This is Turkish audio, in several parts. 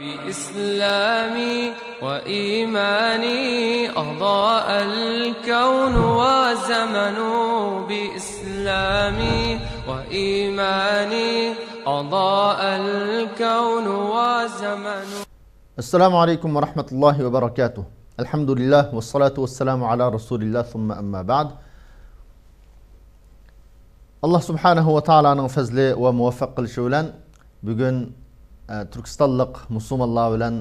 بإسلامي وإيماني أضاء الكون وزمن بإسلامي وإيماني أضاء الكون وزمن السلام عليكم ورحمة الله وبركاته. الحمد لله والصلاة والسلام على رسول الله ثم أما بعد. ta'ala'nın fazli ve muvaffaq qilishi bilan bugun turkistonlik musulmonlar bilan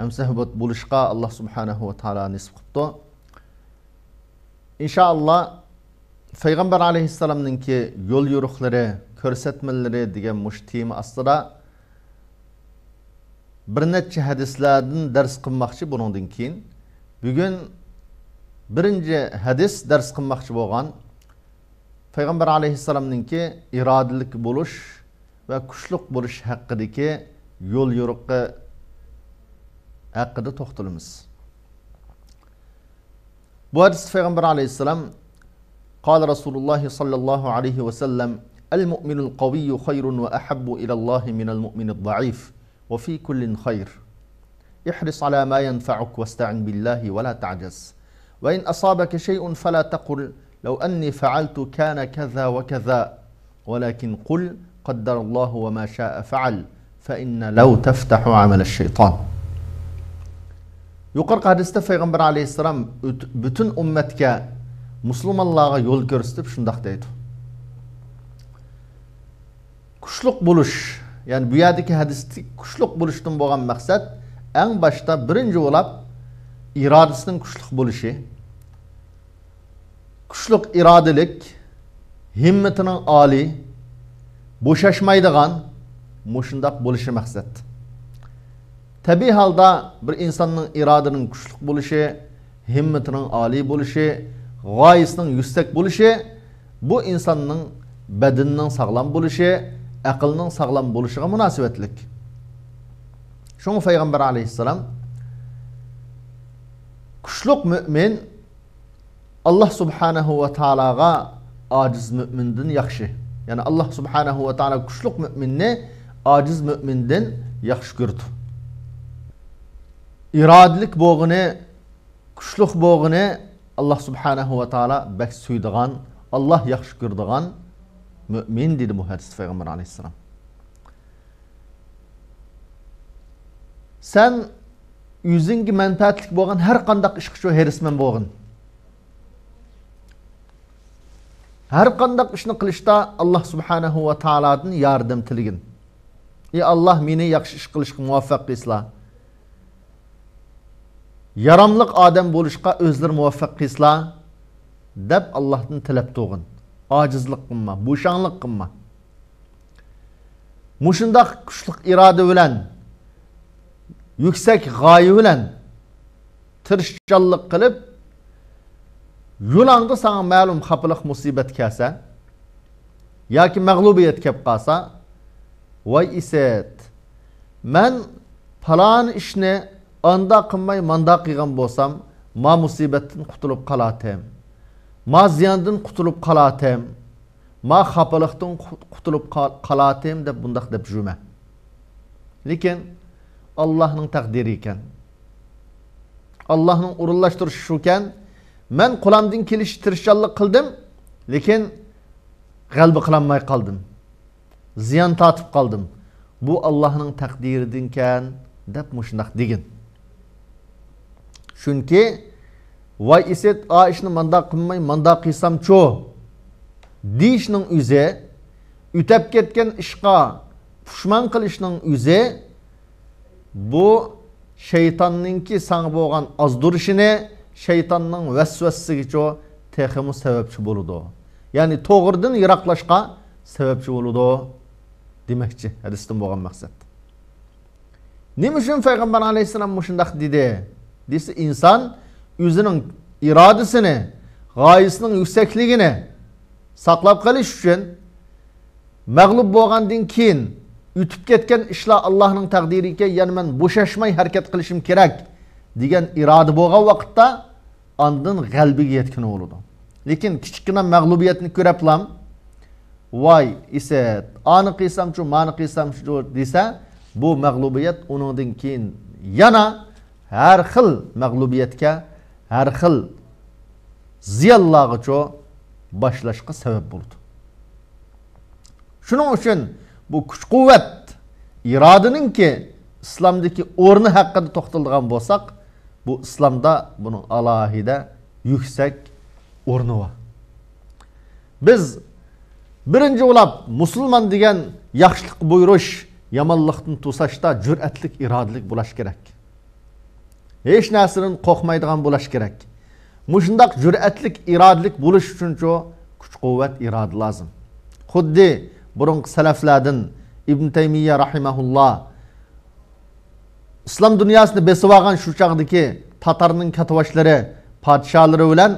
hamsuhbat bo'lishga alloh subhanahu va taolo nisb qilibdi inshaalloh payg'ambar alayhissalomninki yo'l yo'riqlari ko'rsatmalari degan mush tema ostida bir necha hadislardan dars qilmoqchi bundan keyin bugun birinchi hadis dars qilmoqchi bo'lgan payg'ambar alayhissalomninki irodalik bo'lish va kuchliq bo'lish haqidagi yo'l yo'riqi haqida to'xtalamiz. Bu hadis payg'ambar alayhissalom قال رسول الله صلى الله عليه وسلم المؤمن القوي خير وأحب إلى الله من المؤمن الضعيف وفي كل خير احرص على ما ينفعك واستعن بالله ولا تعجز وإن أصابك شيء فلا تقل لو أني فعلت كان كذا وكذا ولكن قل Kadderallahu ve ma şa'e feal fe inne lev teftahu amel şeytan. Yukarı hadiste Peygamber aleyhisselam bütün ümmetke Müslümanlığa yol görsütüp şundak deydi. Kuşluk buluş, yani bu yerdeki hadiste kuşluk buluştun boğan maksat, en başta birinci olap iradesinin kuşluk buluşu, kuşluk iradelik, himmetinin âli, bo'shashmaydigan mushundoq bo'lishi maqsad tabiiy holda bir insonning irodaning kuchli bo'lishi himmatining oliy bo'lishi g'oyisining yuksak bo'lishi bu insonning badanining sog'lom bo'lishi aqlning sog'lom bo'lishiga munosabatlik shunga payg'ambar alayhissalom kuchliq mo'min alloh subhanahu va taologa ojiz mo'mindan yaxshi ya'ni alloh subhanahu va taolo kuchliq mo'minni ojiz mo'mindan yaxshi ko'rdi irodalik bo'g'ini kuchliq bo'g'ini alloh subhanahu va taolo bak suydigan alloh yaxshi ko'rdigan mo'min dedi bu hadis payg'ambar alayhissalom sen yuzingga manfaatlik bo'lgan har qandaq ishga shu herisman har qandaq ishni qilishda alloh subhanahu va taolodan yordam tiligin. Ey alloh meni yaxshi ish qilishga muvaffaq qilsizlar. Yaramliq odam bo'lishga o'zlari muvaffaq qilsizlar deb allohdan tilab tug'in. Ojizlik qilma bo'shanglik qilma. Mushundoq kuchli iroda bilan yuksak g'oya bilan tirishchanlik qilib yo'lingda sana ma'lum xafaliq musibat kelsa yoki mag'lubiyat kelib qolsa voy isat man falon ishni anda qilmay manda qilgan bo'lsam ma musibatdan qutulib qolatim ma ziyondan qutulib qolatim ma xafaliqdan qutulib qolatim deb bundoq deb juma lekin allohning taqdiri ekan allohning urinlashtirishi shu ekan man qo'limdan kelish tirishchanlik qildim lekin g'alba qilolmay qoldim. Ziyon tortib qoldim. Bu allohning taqdiridan ekan deb mushundoq degin. Chunki voy iset a ishni mandoq qilmay mandoq qilsamchu deyishning o'zi o'tab ketgan ishga pushmon qilishning o'zi bu shaytonninki sana bo'lgan ozdirishini shaytonning vasvasasigacha texmi sababchi bo'ludi ya'ni to'g'ridan yiroqlashga sababchi bo'ludi demoqchi hadisdan bo'lgan maqsad nima uchun payg'ambar alayhissalom shundoq dedi? Desa inson o'zining irodasini g'oyasining yuksakligini saqlab qolish uchun mag'lub bo'lgandan keyin o'tib ketgan ishlar allohning taqdiriga yana man bo'shashmay harakat qilishim kerak degan iroda bo'lgan vaqtda andin g'albiga yetgan bo'ladi lekin kichkina mag'lubiyatni ko'rablam voy isat ani qilsamchu mani qilsamchu desa bu mag'lubiyat uningdan keyin yana har xil mag'lubiyatga har xil ziyonlargacha boshlashga sabab bo'ldi. Shuning uchun bu kuch quvvat irodaninki islomdagi o'rni haqida to'xtaladigan bo'lsak bu islomda buni alohida yuksak o'rni bor. Biz birinchi o'lab musulmon degan yaxshilik buyurish yomonlikdan to'sashda jur'atlik irodalik bo'lish kerak. Hech narsadan qo'rqmaydigan bo'lish kerak. Mushundoq jur'atlik irodalik bo'lish uchun kuch quvvat iroda lozim xuddi burungi salaflardan ibn taymiya rahimahulloh islom dunyosini besib olgan shu chog'dagi tatarning katavoshlari podsholari bilan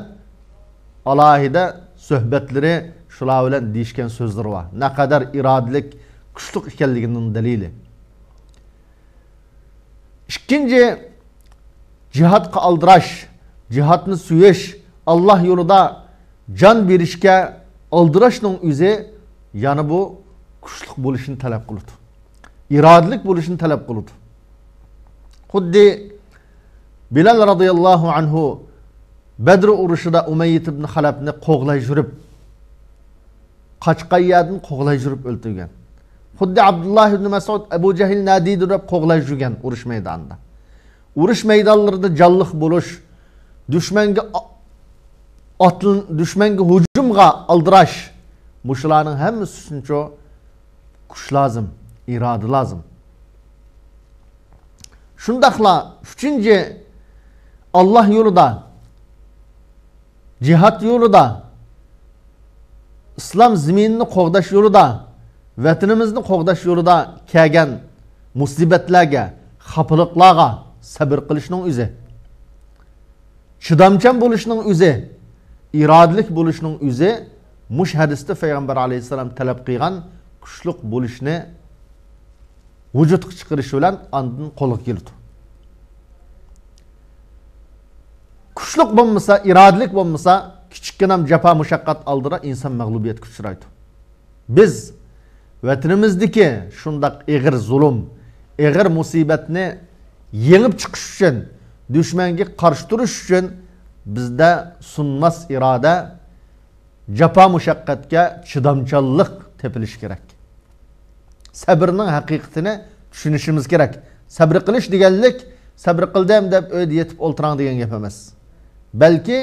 alohida suhbatlari shular bilan deyishgan so'zlar bor naqadar irodalik kuchli ekanligining dalili ikkinchi jihodga aldirash jihodni suyish alloh yo'lida jon berishga aldirashning o'zi yana bu kuchli bo'lishini talab qiladi irodalik bo'lishini talab qiladi xuddi bilal roziyallohu anhu badr urushida umayyid ibn halabni qo'g'lay yurib qochgan yerdan qo'g'lay yurib o'ltirgan xuddi abdulloh ibn masud abu jahl nadiydi deb qo'g'lay yurgan urush maydonida urush maydonlarida jonliq bo'lish dushmanga otlin dushmanga hujumga aldirash mushularning hammasi uchuncha kuch lozim iroda lozim shundoqla uchinchi olloh yo'lida jihod yo'lida islom zaminini qo'g'dash yo'lida vatanimizni qo'g'dash yo'lida kelgan musibatlarga xafaliqlarga sabr qilishning o'zi chidamchan bo'lishning o'zi irodalik bo'lishning o'zi mush hadisda payg'ambar alayhissalom talab qilgan kuchliq bo'lishni vujudga chiqirishi bilan andin qo'lga keldi. Kuchliq bo'lmasa irodalik bo'lmasa kichikkinam jafo mushaqqat oldida inson mag'lubiyatga uchraydi biz vatanimizdagi shundoq ig'ir zulm ig'ir musibatni yengib chiqish uchun dushmanga qarshi turish uchun bizda sunmas iroda jafo mushaqqatga chidamchanlik tepilishi kerak. Sabrning haqiqatini tushunishimiz kerak. Sabr qilish deganlik sabr qildim deb uyda yetib o'ltirang degan gap emas. Balki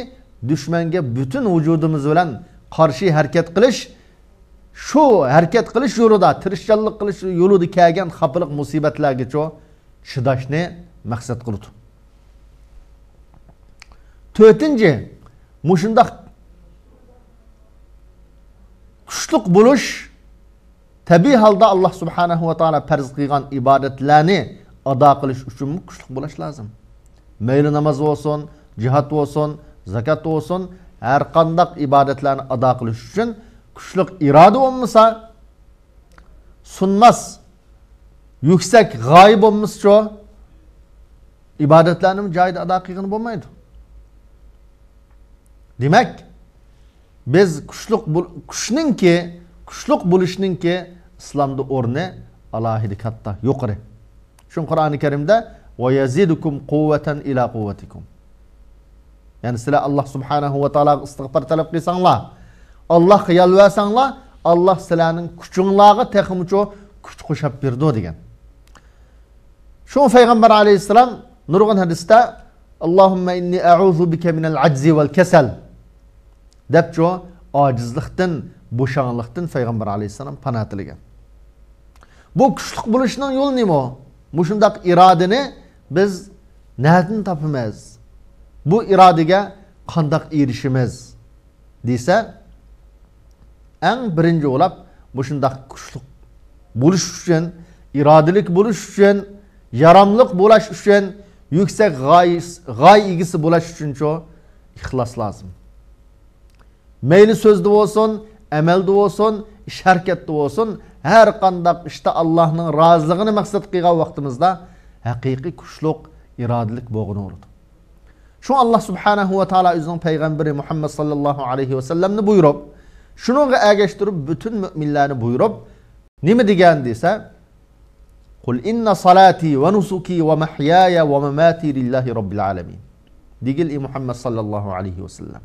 dushmanga butun vujudimiz bilan qarshi harakat qilish shu harakat qilish yo'lida tirishchanlik qilish yo'lida kelgan xafalik musibatlargacha chidashni maqsad qildi. To'rtinchi mushundoq kuchliq bo'lish tabiiy holda alloh subhanahu va taolo farz qilgan ibodatlarni ado qilish uchun kuchli bo'lish lozim mayli namoz bo'lsin jihod bo'lsin zakot bo'lsin har qandaq ibodatlarni ado qilish uchun kuchli iroda bo'lmasa sunmas yuksak g'oya bo'lmascha ibodatlarni joyida ado qilgan bo'lmaydi demak biz kuchli kuchninki kuchli bo'lishninki islomda o'rni alohida katta yuqori shu qur'oni karimda yazidukum quvvatan ila quvvatikum ya'ni sizlar alloh subhanahu va taologa istig'for talab qilsanglar allohga yolvorsanglar alloh sizlarning kuchinglarga texmicho kuch qo'shab berdi degan shu payg'ambar alayhissalom nurg'un hadisda allohumma inni a'udhu bika minal ajzi val kasal debchu ojizlikdan bo'shanliqdan payg'ambar alayhissalom panoh tilagan bu kuchli bo'lishning yo'li nima mushundoq irodani biz nadan topamiz bu irodaga qandoq erishimiz desa eng birinchi bo'lib mushundoq kuchli bo'lish uchun irodalik bo'lish uchun yaramliq bo'lish uchun yuksak g'oya egisi bo'lish uchun ixlos lozim mayli so'zda bo'lsin amalda bo'lsin ish harakatda bo'lsin har qandaq ishda allohning roziligini maqsad qilgan vaqtimizda haqiqiy kuchliq irodalik bo'lg'in bo'ladi shu alloh subhanahu va taolo o'zining payg'ambari muhammad sallallohu alayhi vasallamni buyurib shunga ergashtirib butun mo'minlarni buyurib nima degan desa Kul inna salati ve nusuki ve mahyaya ve memati lillahi rabbil alamin. Digil Muhammed sallallahu aleyhi ve sellem.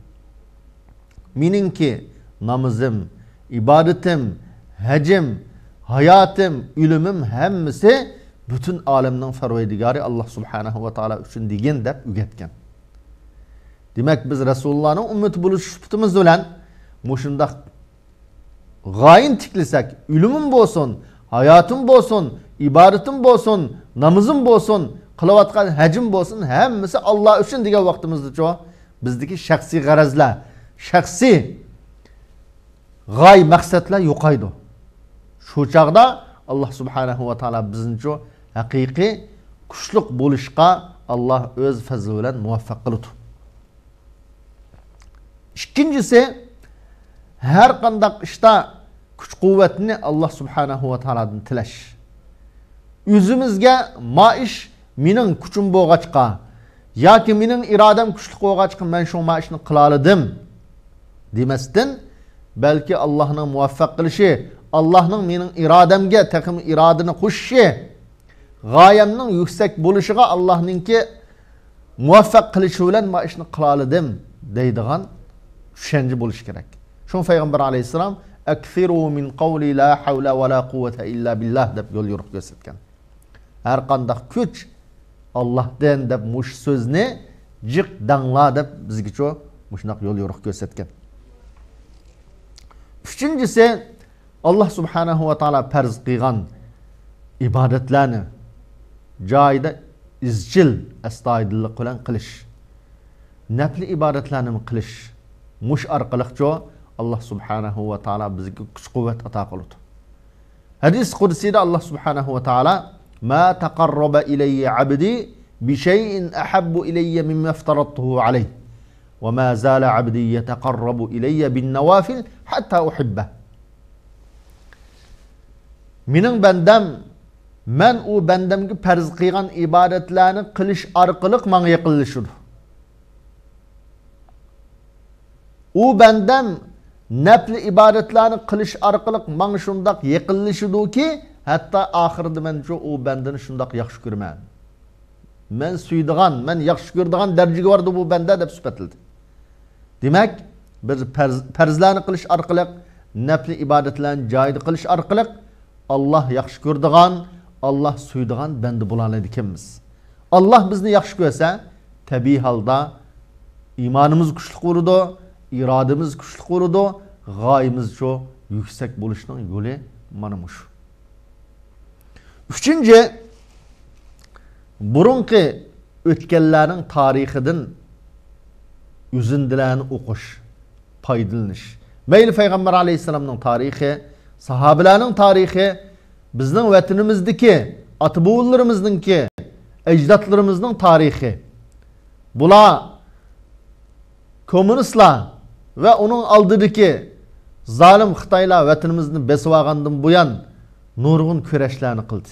Mininki namazım, ibadetim, hajm hayotim ilmim hammasi butun alemden farvoydigori alloh subhanahu va ta'ala uchun digin deb ügetken. demak biz Resulullah'ın ummati bo'lish olan bilan gayin g'oyin tiklasak ilmim bo'lsin hayotim bo'lsin ibodatim bo'lsin namozim bo'lsin qilayotgan hajm bo'lsin hammasi üçün uchun degan vaqtimizda Bizdeki shaxsiy garazla, shaxsiy g'oy maqsadlar yo'qaydi Shu chaqda Alloh subhanahu va taolo bizni haqiqiy kuchliq bo'lishga Alloh o'z fazli bilan muvaffaq qildi. Ikkinchisi har qanday ishda kuch quvvatni Alloh subhanahu va taolodan tilash. O'zimizga ma ish mening kuchim bo'lg'achqa yoki mening irodam kuchli bo'lg'achqa men shu ma ishni qila oldim demasdan balki Allohning muvaffaq qilishi, Allohning mening irodamga taqim irodani qo'shishi g'oyamning yuksak bo'lishiga allohningki muvaffaq qilishi bilan man ishni qila oldim deydigan tushuncha bo'lishi kerak shu payg'ambar alayhissalom min qavli la havla va la quvvata illa billah deb yo'l yo'riq ko'rsatgan har qanday kuch ollohdan deb mush so'zni jiq dangla deb bizgacha shunaqa yo'l yo'riq ko'rsatgan uchinchisi Allah subhanahu wa ta'ala pərz qıyğan ibadətlərini cayda izcil əstaydillik qilən qilish. Nəfli ibadətlərini qilish. Muş arqılıqca Allah subhanahu wa ta'ala bizə güc qüvvət ata qılıdı. Hadis Qudsi'de Allah subhanahu wa ta'ala مَا تَقَرَّبَ إِلَيَّ عَبْدِي بِشَيْءٍ أَحَبُّ إِلَيَّ مِمَّا افْتَرَضْتُهُ عَلَيْهِ وَمَا زَالَ عَبْدِي يَتَقَرَّبُ إِلَيَّ بِالنَّوَافِلِ حَتَّى أُحِبَّهُ mening bandam man u bandamga farz qilgan ibodatlarni qilish orqali manga yaqinlashadi u bandam nafli ibodatlarni qilish orqali manga shundoq yaqinlashadiki hatto oxirida man shu u bandani shundoq yaxshi ko'raman. Man suydigan man yaxshi ko'radigan darajaga bu banda deb sifatladi demak biz farzlarni qilish orqali nafli ibodatlarni joyida qilish orqali Allah yaxshi ko'rdigan Allah suydigan banda bo'laoladi ekanmiz alloh bizni yaxshi ko'rsa tabiiy holda iymonimiz kuchli bo'ladi irodamiz kuchli bo'ladi g'oyimiz shu yuksak bo'lishning yo'li mana shu uchinchi burunqi o'tganlarning tarixidan uzindilarni o'qish foydalanish mayli payg'ambar alayhissalomning sahabelerinin tarihi bizning vatanimizdeki ata boğullarımızdaki ecdatlarımızın tarihi. Bula komünistler ve onun aldığındaki zalim Xitaylar vatanimizni besib olgandan buyon nurg'un kurashlarni qildi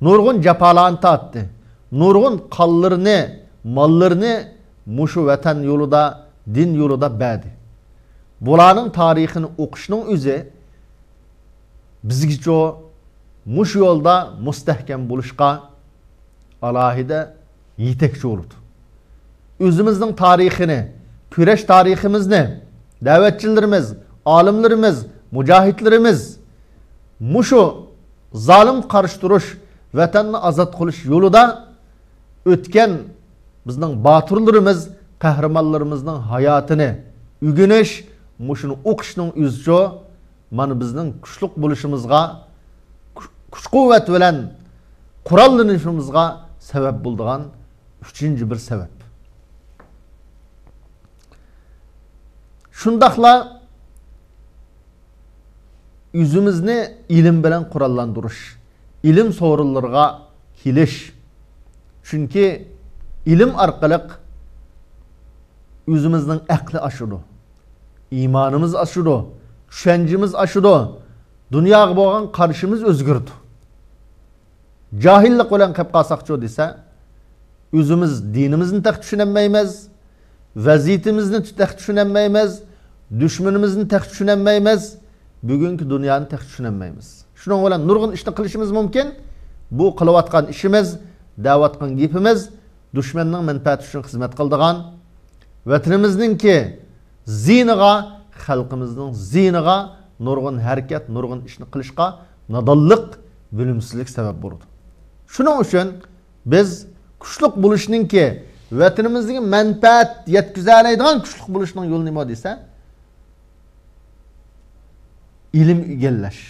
nurg'un jafolarni tortdi nurg'un qonlarini mollarini mushu vatan yo'lida din yo'lida berdi bularning tarixini o'qishning o'zi bizgacha mush yo'lda mustahkam bo'lishga alohida yetakchi bo'ladi o'zimizning tarixini kurash tariximizni da'vatchilarimiz olimlarimiz mujohidlarimiz mushu zolim qarshi turish vatanni ozod qilish yo'lida o'tgan bizning botirlarimiz qahramonlarimizning hayotini o'rganish mushuni o'qishning o'zicha mana bizning kuchli bo'lishimizga kuch quvvat bilan qurollanishimizga sabab bo'ladigan uchinchi bir sabab shundoqla o'zimizni ilm bilan qurollantirish ilm sovrinlariga kelish chunki ilm orqali o'zimizning aqli oshidi oshidi tushunchimiz ashudu dunyoga bo'lgan qarashimiz o'zgardi johillik bilan qilib qolsaqchi desa o'zimiz dinimizni taq tushunolmaymiz vaziyatimizni taq tushunolmaymiz dushmanimizni taq tushunolmaymiz bugungi dunyoni taq tushunolmaymiz shu shuning bilan nurg'un ishni qilishimiz mumkin bu qilayotgan ishimiz deyotgan gapimiz dushmanning manfaati uchun xizmat qildigan vatanimizningki ziyniga xalqimizning ziyniga nurg'un harakat nurg'un ishni qilishga nodonlik bilimsizlik sabab bo'ldi. Shuning uchun biz kuchliq bo'lishninki vatanimizga manfaat yetkazolmaydigan kuchliq bo'lishning yo'li nima desa ilm egallash.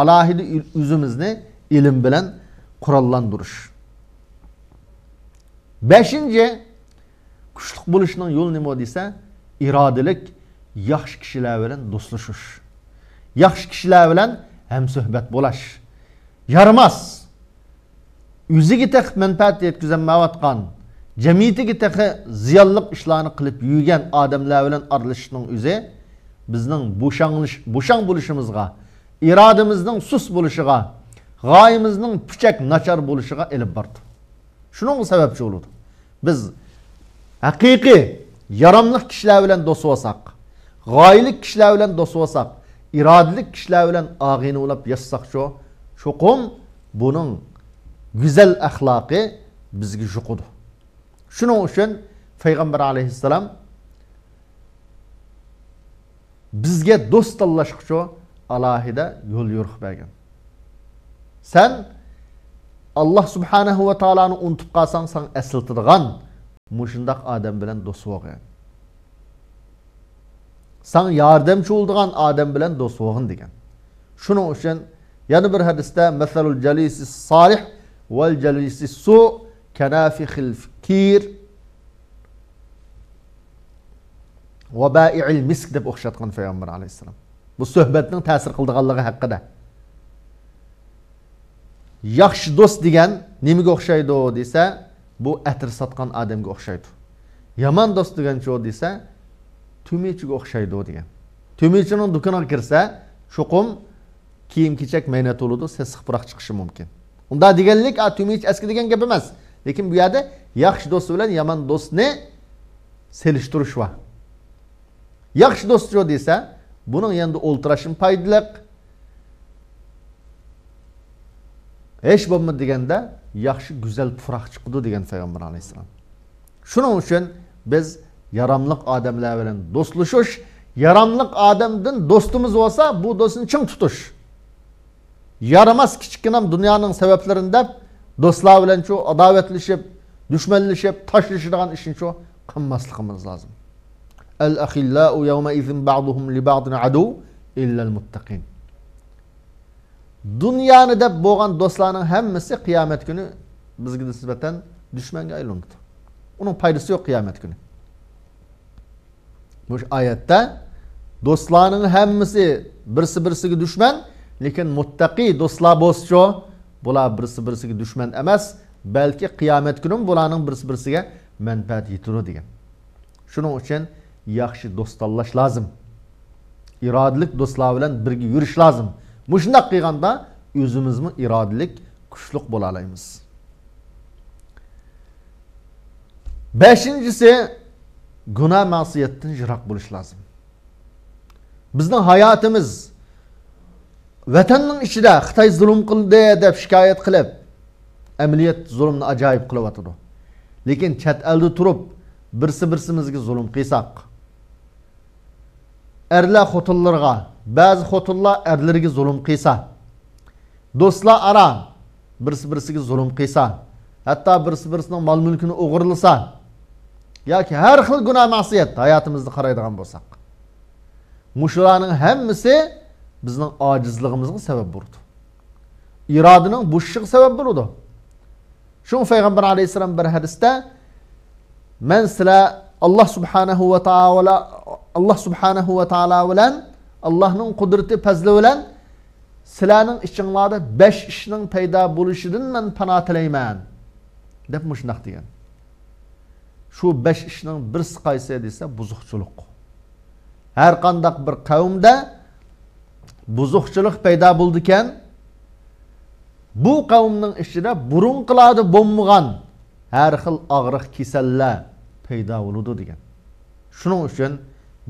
Alohida o'zimizni ilm bilan qurollantirish beshinchi kuchliq bo'lishning yo'li nima desa irodalik yaxshi kishilar bilan do'stlashish yaxshi kishilar bilan hamsuhbat bo'lash yaramas o'ziga teqib manfaat yetkazolmayotgan jamiyatiga teqi ziyonli ishlarni qilib yurgan odamlar bilan aralashishning o'zi bizning bo'shang'ish bo'shang bo'lishimizga sus bo'lishiga g'oyimizning puchak nachar bo'lishiga ilib bordi shuning sababchi bo'ladi biz haqiqiy yaramli kishilar bilan do'st bo'lsak g'oyili kishilar bilan do'st bo'lsak irodali kishilar bilan og'ini ulab yashsak shu cho'qim buning go'zal axloqi bizga yuqudi shuning uchun payg'ambar alayhissalom bizga do'st tanlash uchun alohida yo'l yo'riq bergan san alloh subhanahu va taoloni unutib qolsang san eslatadigan mushundoq odam bilan do'st bo'lgin san yordamchi bo'ladigan odam bilan do'st bo'lgin degan shuning uchun yana bir hadisda masalul jalisi solih val jalisi su kanafixil kir va bai'il misk deb o'xshatgan payg'ambar alayhissalom bu suhbatning ta'sir qildiganligi haqida yaxshi do'st degan nimaga o'xshaydi desa bu atir sotgan odamga o'xshaydi. Yomon do'st degan chu desa tumichiga o'xshaydi degan. Tumichining do'koniga kirsa cho'qim kiyim kechak mayna bo'ladi sen puroq chiqishi mumkin. Unda deganlik tumich eski degan gap emas. Lekin bu yerda yaxshi do'st bilan yomon do'stni selishtirish va. Yaxshi do'st chu desa buning endi o'ltirishim foydaliq hech bo'lmadi deganda yaxshi go'zal puroq chiqdi degan payg'ambar alayhissalom shuning uchun biz yaramliq odamlar bilan do'stlashish yaramliq odamdan do'stimiz bo'lsa bu do'stni ching tutish yaramas kichkinam dunyoning sabablarini deb do'stlar bilan shu adovatlashib dushmanlashib tashlashadigan ishni shu qilmasligimiz lozim al ahillau yawma izin ba'duhum li ba'din adu illa al muttaqin dunyoni deb bo'lgan do'stlarning hammasi qiyomat kuni bizga nisbatan dushmanga aylandi uning foydasi yo'q qiyomat kuni. Bu oyatda do'stlarning hammasi birsi birsiga dushman lekin muttaqiy do'stlar bo'lsichu bular birsi birsiga dushman emas balki qiyomat kuni bularning birsi birsiga manfaat yetadi degan. Shuning uchun yaxshi do'st tanlash lozim irodalik do'stlar bilan birga yurish lozim mushundoq qilganda o'zimizmi irodalik kuchliq bo'la olamiz beshinchisi gunoh masiyatdan yiroq bo'lish lozim bizning hayotimiz vatanning ichida xitoy zulm qildi deb shikoyat qilib amaliyot zulmni ajoyib qilyotidi lekin chet elda turib birsi birsimizga zulm qilsak erlar xotinlarga ba'zi xotinlar erlariga zulm qilsa do'stlar ara birsi birsiga zulm qilsa hatto birsi birisining mol mulkini o'g'irlasa yoki har xil gunoh masiyat hayotimizni qaraydigan bo'lsak mushularning hammasi bizning ojizligimizga sabab bo'ldi. İrodaning bo'shishiga sabab bo'ladi shu payg'ambar alayhissalom bir hadisda man sizlar alloh subhanahu va taolo alloh subhanahu va taolo bilan allohning qudrati fazli bilan sizlarning ichinglarda besh ishning paydo bo'lishidan man panoh tilayman deb shundoq degan shu besh ishning birisi qaysi desa buzuqchilik har qandaq bir qavmda buzuqchilik paydo bo'ldi ekan bu qavmning ichida burunqilarda bo'lmagan har xil og'riq kasallar paydo bo'ladi degan shuning uchun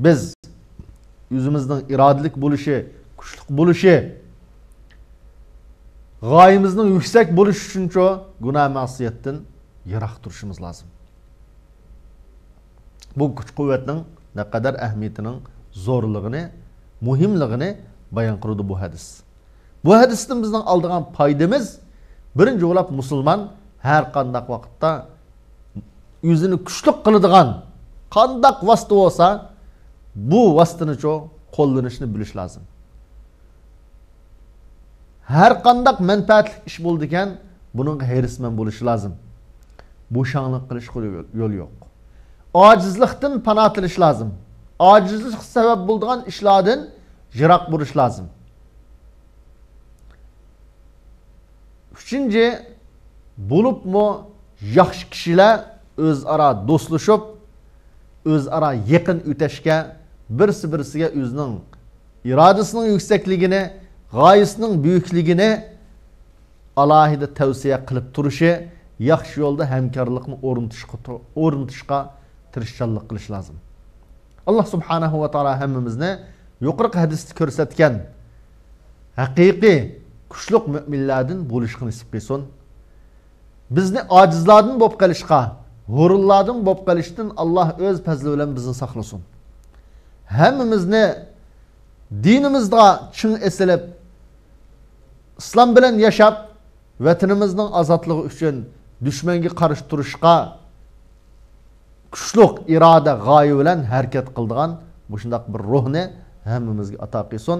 biz өзіміздің ираділік болушы күшлік болушы ғайымыздың yüksek болуш үшін чо гүнә мәсияттен ерақ тұрышымыз лазым бұл күш қуатның нәқадар әхметінің зорлығыны мұхимлығыны баян қылуды бұл хадіс бұл хадістің біздің алдыған пайдамыз бірінші олап мұсылман әр қандақ уақытта өзіні күшлік қылыдыған қандақ васты болса bu vositani qo'llanishni bilish lozim har qandaq manfaatli ish bo'ldi ekan buning herisman bo'lishi lozim bo'shanlik qilish yo'l yo'q ojizlikdan panoh tilish lozim ojizlik sabab bo'ladigan ishlardan yiroq bo'lish lozim uchinchi bo'libmi yaxshi kishilar o'zaro do'stlashib o'zaro yaqin o'tashga birsi birsiga o'zining irodasining yuksakligini g'oyasining buyukligini alohida tavsiya qilib turishi yaxshi yo'lda hamkorlikni o'rnatishga tirishchanlik qilish lozim. Alloh subhanahu va taolo hammamizni yuqori hadisda ko'rsatgan haqiqiy kuchli mo'minlardan bo'lishga nasib qilsin. Bizni ojizlardan bo'lib qolishga g'ururlardan bo'lib qolishdan alloh o'z fazli bilan bizni saqlasin hammamizni dinimizga chin esilib islom bilan yashab vatanimizning ozodligi uchun dushmanga qarshi turishga kuchli iroda g'oya bilan harakat qildigan bu shundoq bir ruhni hammamizga ato qilsin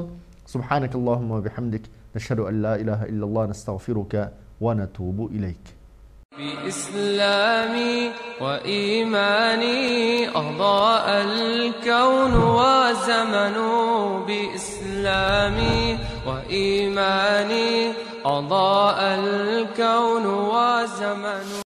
subhanakallohumma bihamdik. Nashhadu an la ilaha illalloh nastag'firuka va natubu ilayk بإسلامي وإيماني أضاء الكون وزمن بإسلامي وإيماني أضاء الكون وزمن